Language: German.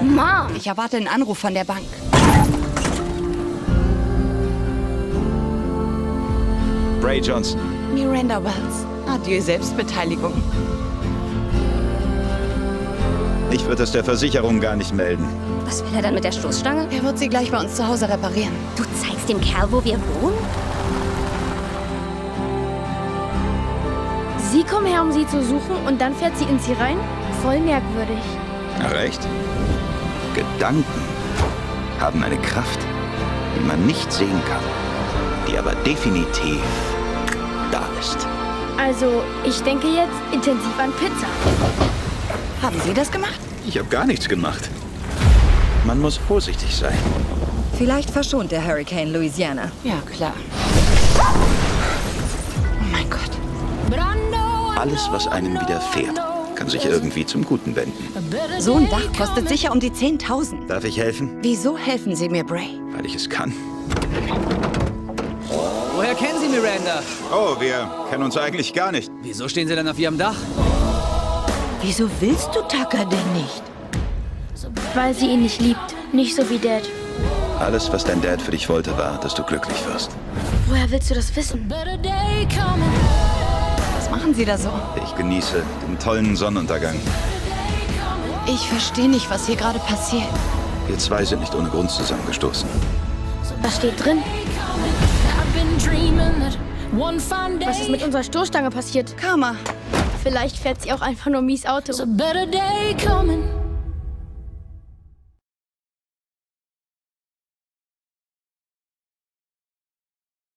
Mom! Ich erwarte einen Anruf von der Bank. Bray Johnson. Miranda Wells. Adieu Selbstbeteiligung. Ich würde es der Versicherung gar nicht melden. Was will er dann mit der Stoßstange? Er wird sie gleich bei uns zu Hause reparieren. Du zeigst dem Kerl, wo wir wohnen? Sie kommen her, um sie zu suchen und dann fährt sie in sie rein? Voll merkwürdig. Recht? Gedanken haben eine Kraft, die man nicht sehen kann, die aber definitiv da ist. Also, ich denke jetzt intensiv an Pizza. Haben Sie das gemacht? Ich habe gar nichts gemacht. Man muss vorsichtig sein. Vielleicht verschont der Hurricane Louisiana. Ja, klar. Oh mein Gott. Alles, was einem widerfährt, kann sich irgendwie zum Guten wenden. So ein Dach kostet sicher um die 10.000. Darf ich helfen? Wieso helfen Sie mir, Bray? Weil ich es kann. Woher kennen Sie Miranda? Oh, wir kennen uns eigentlich gar nicht. Wieso stehen Sie dann auf Ihrem Dach? Wieso willst du Tucker denn nicht? Weil sie ihn nicht liebt. Nicht so wie Dad. Alles, was dein Dad für dich wollte, war, dass du glücklich wirst. Woher willst du das wissen? Was machen Sie da so? Ich genieße den tollen Sonnenuntergang. Ich verstehe nicht, was hier gerade passiert. Wir zwei sind nicht ohne Grund zusammengestoßen. Was steht drin? Was ist mit unserer Stoßstange passiert? Karma. Vielleicht fährt sie auch einfach nur mies Auto.